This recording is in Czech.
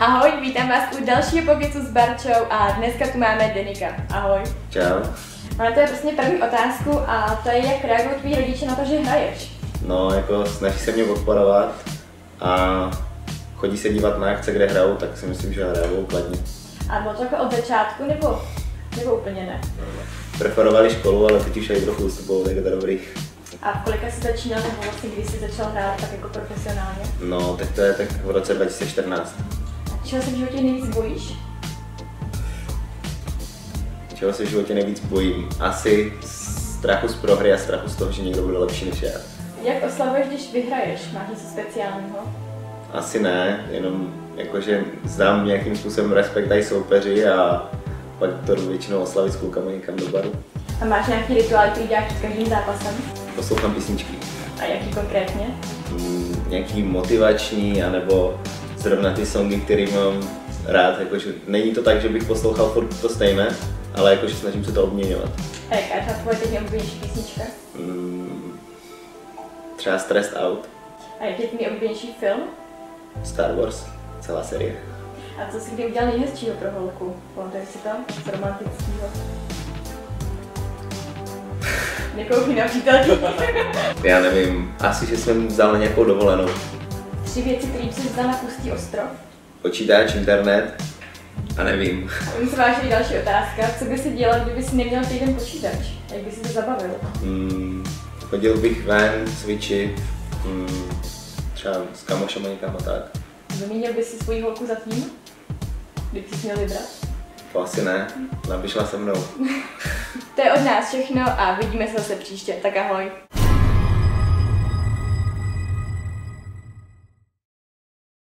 Ahoj, vítám vás u dalšího pokycu s Barčou a dneska tu máme Denika. Ahoj. Čau. Máme tady prostě první otázku a to je, jak reagují tví rodiče na to, že hraješ. No, jako snaží se mě podporovat a chodí se dívat na akce, kde hrajou, tak si myslím, že hrajou kladně. A bylo to jako od začátku, nebo, nebo úplně ne? Preferovali školu, ale teď už aj trochu je to dobrý. A v kolika jsi začínal, nebo vlastně kdy jsi začal hrát tak jako profesionálně? No, tak to je tak v roce 2014. Čeho se v životě nejvíc bojíš? Čeho se v životě nejvíc bojím? Asi strachu z prohry a strachu z toho, že někdo bude lepší než já. Jak oslavuješ, když vyhraješ? Máš něco speciálního? Asi ne, jenom jakože zdám nějakým způsobem respekt i soupeři a pak to většinou oslavit s klukama někam do baru. A máš nějaký rituál, který děláš před každým zápasem? Poslouchám písničky. A jaký konkrétně? Mm, nějaký motivační, anebo zrovna ty songy, které mám rád. Jakože není to tak, že bych poslouchal furt to stejné, ale jakože snažím se to obměňovat. A jaká ta tvoje teď nejoblíbenější písnička? Mm, třeba Stressed Out, A jaký je tvůj nejoblíbenější film? Star Wars, celá série. A co jsi kdy udělal nejhezčího pro holku? Pamatuješ si to? Z romantického? Nekoukni na přítelky. Já nevím, asi, že jsem vzal na nějakou dovolenou. Tři věci, které jsi vzal na pustý ostrov. Počítač, internet a nevím. A se váží další otázka. Co by si dělal, kdyby si neměl týden počítač? Jak by si to zabavil? Mm, chodil bych ven, cvičit, mm, třeba s kamošem někam a tak. Vyměnil by si svoji holku za tým? Kdyby jsi měl vybrat? To asi ne, ona by šla se mnou. To je od nás všechno a vidíme se zase příště. Tak ahoj.